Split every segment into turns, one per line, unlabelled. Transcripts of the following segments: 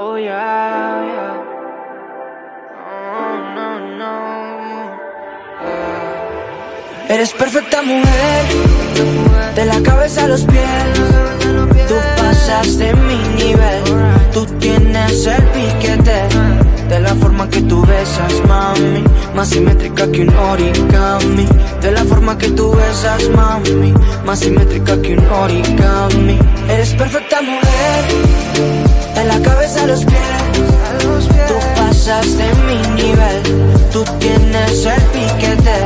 Oh yeah, yeah. Oh, no, no. Eres perfecta mujer, de la cabeza a los pies. Tú pasas de mi nivel, tú tienes el piquete. De la forma que tú besas, mami, más simétrica que un origami. De la forma que tú besas, mami, más simétrica que un origami. Eres perfecta mujer, de la cabeza a los pies. Tú pasas de mi nivel, tú tienes el piquete.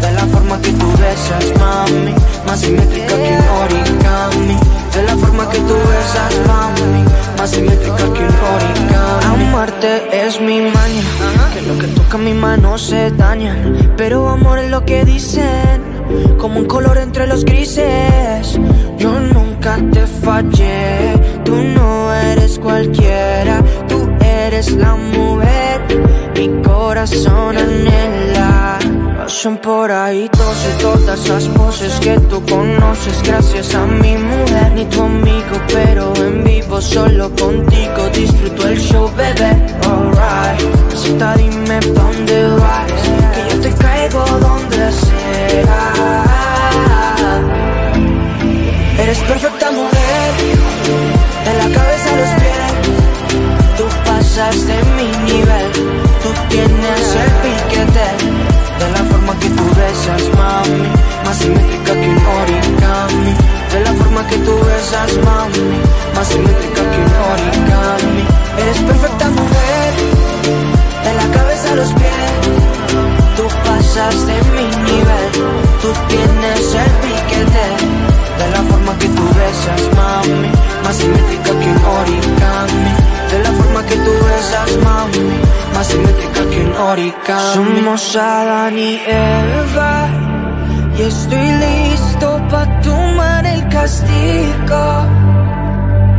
De la forma que tú besas, mami, más simétrica que un origami. De la forma que tú besas, mami, más simétrica que un origami. Amarte es mi maña, que lo que toca mi mano se daña. Pero amor es lo que dicen, como un color entre los grises. Yo nunca te fallé, tú no cualquiera, tú eres la mujer, mi corazón anhela. Pasan por ahí todas y todas esas poses que tú conoces. Gracias a mi mujer, ni tu amigo Pero en vivo solo contigo disfruto el show, bebé pasas de mi nivel. Tú tienes el piquete De la forma que tú besas, mami. Más simétrica que un origami. De la forma que tú besas, mami. Más simétrica que un origami. Eres perfecta mujer. De la cabeza a los pies. Tú pasas de mi nivel. Tú tienes el piquete De la forma que tú besas, mami origami Somos Adán y Eva Y estoy listo pa' tomar el castigo.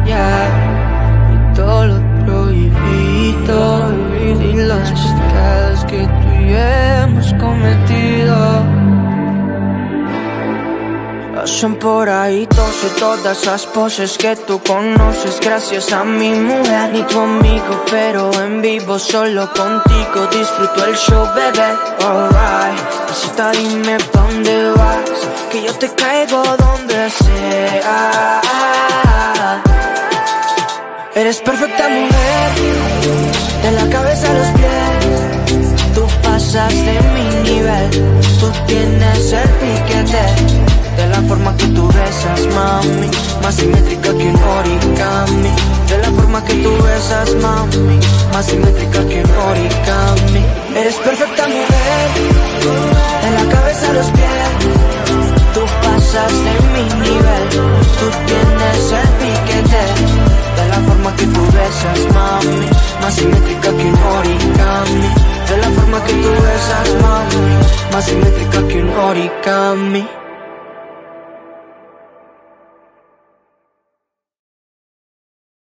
Yeah. Y todo lo prohibido Y los pecados que tú y hemos cometido. Pasan por ahí todos y todas esas poses que tú conoces. Gracias a mi mujer, ni tu Pero en vivo solo contigo disfruto el show, bebé. Alright, Cita, dime pa' dónde vas Que yo te caigo donde sea. Eres perfecta mujer De la cabeza a los pies. Tú pasas de mi nivel Tú tienes el piquete. De la forma que tú besas, mami Más simétrica que tú besas, mami. Más simétrica que un origami Eres perfecta mujer. De la cabeza a los pies. Tú pasas de mi nivel. Tú tienes el piquete. De la forma que tú besas, mami. Más simétrica que un origami De la forma que tú besas, mami. Más simétrica que un origami